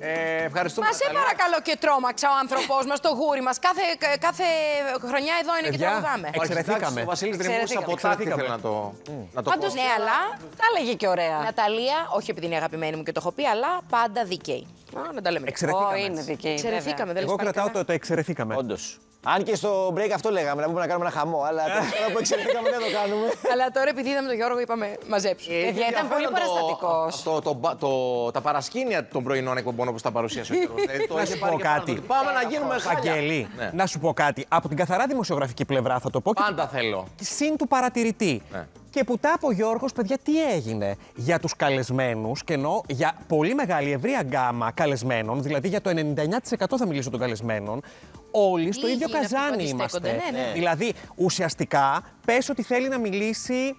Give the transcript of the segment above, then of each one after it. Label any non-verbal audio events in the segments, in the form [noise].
Ε, ευχαριστούμε. Μα σε Ναταλία. παρακαλώ και τρόμαξα ο άνθρωπός μας, το γούρι μας. Κάθε, κάθε χρονιά εδώ είναι και Παιδιά, τραγουδάμε. Ο αρχιτάκτης, Εξαιρεθήκαμε. Ο Βασίλης Δρυμού Εξαιρεθήκαμε. από τάκτη Εξαιρεθήκαμε. θέλει να το, να το Πάντως, πω. ναι, αλλά Τα έλεγε και ωραία. Ναταλία, όχι επειδή είναι αγαπημένη μου και το έχω πει, αλλά πάντα δίκαιη. Α, να τα λέμε. Ω, Εξαιρεθήκαμε. είναι δικαίη. Εξαιρεθήκαμε, δεν Εγώ λες πάλι κρατάω καλά. το, το εξαιρεθήκαμε. Όντως. Αν και στο break αυτό λέγαμε, να πούμε να κάνουμε ένα χαμό. Αλλά τώρα που [laughs] εξαιρετήκαμε δεν το κάνουμε. Αλλά τώρα επειδή είδαμε τον Γιώργο, είπαμε μαζέψου. Ε, Παιδιά, ήταν πολύ ενδιαφέρον το- παραστατικός. αυτό, το, το, το- τα παρασκήνια των πρωινών εκπομπών όπως τα παρουσίασε ο Γιώργος. Δηλαδή, το Να είχε σου πάρει πω και πάνω κάτι. του. Πάμε να γίνουμε χάλια. Αγγέλη, Ναι. να σου πω κάτι. Από την καθαρά δημοσιογραφική πλευρά θα το πω και Πάντα θέλω. συν του παρατηρητή. Ναι. Και που τα είπε ο Γιώργος, παιδιά, τι έγινε για τους καλεσμένους και εννοώ για πολύ μεγάλη ευρεία γκάμα καλεσμένων, δηλαδή για το 99% θα μιλήσω των καλεσμένων, όλοι στο Λίγοι ίδιο είναι αυτοί που καζάνι αντιστέκονται, είμαστε. ναι, ναι. Δηλαδή, ουσιαστικά, πες ότι θέλει να μιλήσει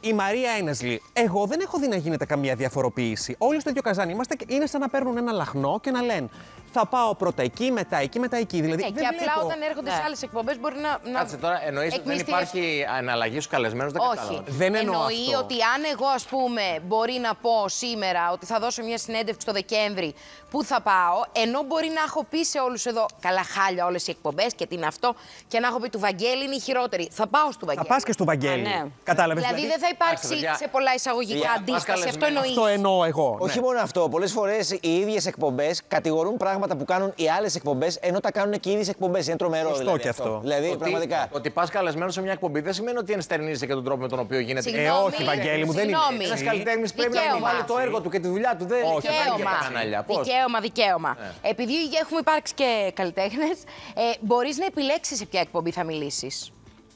η Μαρία Ένεσλι. Εγώ δεν έχω δει να γίνεται καμία διαφοροποίηση. Όλοι στο ίδιο καζάνι είμαστε και είναι σαν να παίρνουν ένα λαχνό και να λένε Θα πάω πρώτα εκεί, μετά εκεί, μετά εκεί. Δηλαδή, Ναι, δεν και απλά βλέπω- όταν έρχονται σε άλλες εκπομπές μπορεί να. να Κάτσε τώρα, εννοείς ότι δεν εκμυστηρευτεί. υπάρχει εναλλαγή στους καλεσμένους, δεν Όχι. κατάλαβα. Δεν εννοώ Εννοεί αυτό. ότι αν εγώ, ας πούμε, μπορεί να πω σήμερα ότι θα δώσω μια συνέντευξη το Δεκέμβρη που θα πάω, ενώ μπορεί να έχω πει σε όλους εδώ καλά χάλια όλες οι εκπομπές και τι είναι αυτό, και να έχω πει του Βαγγέλη είναι η χειρότερη. Θα πάω στο Θα Βαγγέλη. πας και στο Βαγγέλη. Α, ναι. Κατάλαβες. Δηλαδή, δεν θα υπάρξει παιδιά. σε πολλά εισαγωγικά Παιδιά, αντίσταση. μας Αυτό καλεσμένοι. εννοείς. Αυτό εννοώ εγώ. Όχι ναι. μόνο αυτό. Πολλές φορές οι ίδιες εκπομπές κατηγορούν πράγματα που κάνουν οι άλλες εκπομπές ενώ τα κάνουν και οι ίδιες εκπομπές. Είναι τρομερό Σωστό δηλαδή. και αυτό. Δηλαδή, Ότι- πραγματικά. Ότι πας καλεσμένος σε μια εκπομπή δεν σημαίνει ότι ενστερνίζεσαι και τον τρόπο με τον οποίο γίνεται. Συγγνώμη. Ε, όχι, Βαγγέλη μου, δεν είναι Συγγνώμη. έτσι. Ένας καλλιτέχνης πρέπει να Δικαίωμα. βάλει το έργο του και τη δουλειά του. Δεν Όχι, δεν είναι Δικαίωμα. για τα κανάλια. Πώς; Δικαίωμα, δικαίωμα. Επειδή έχουμε υπάρξει και καλλιτέχνες, ε, μπορείς να επιλέξεις σε ποια εκπομπή θα μιλήσεις.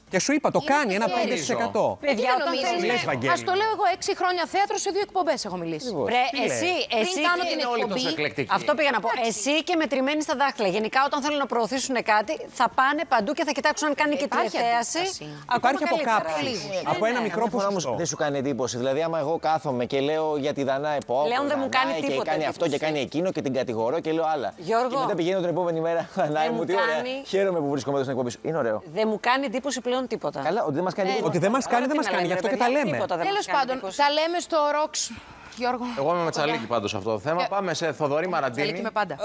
Και σου είπα, το Είναι κάνει ένα το χέρι 5%. Παιδιά, όταν Λες, θέλεις... Βαγγέλη. Α το λέω εγώ, έξι χρόνια θέατρο σε δύο εκπομπές έχω μιλήσει. Ρε, Τι εσύ, Πριν εσύ κάνω και- την Είναι όλοι εκπομπή. τόσο εκλεκτικοί. Αυτό πήγα να πω. Εσύ και μετρημένοι στα δάχτυλα. Γενικά, όταν θέλουν να προωθήσουν κάτι, θα πάνε παντού και θα κοιτάξουν αν κάνει και Υπάρχει τηλεθέαση. αντίσταση. Ακόμα Υπάρχει από καλύτερα. κάποιους. Ναι, Από ένα ναι. μικρό Καμιά φορά όμως ποσοστό. δεν σου κάνει εντύπωση. Δηλαδή, άμα εγώ κάθομαι και λέω για τη Δανάη πω. Λέων δεν μου κάνει Και τίποτα κάνει αυτό και εντύπωση. κάνει εκείνο και την κατηγορώ και λέω άλλα. Γιώργο. Και μετά πηγαίνω την επόμενη μέρα. [laughs] Δανάη μου μου, τι ωραία. κάνει- Χαίρομαι που βρίσκομαι εδώ στην εκπομπή σου. Είναι ωραίο. Δεν μου κάνει εντύπωση πλέον τίποτα. Καλά, ότι δεν μας κάνει Ε, τίποτα. Ότι δεν μας κάνει, Όλα δεν τι μας να κάνει, λέμε, γι' αυτό ρε και τα παιδιά, λέμε. τίποτα δεν Τέλος μας κάνει πάντων, εντύπωση. τα λέμε στο Ρόξ. Γιώργο. Εγώ είμαι με τσαλίκι πάντως αυτό το θέμα. Πάμε σε Θοδωρή Τσαλίκι Μαραντίνη, με πάντα.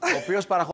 ο οποίος παραχωρεί.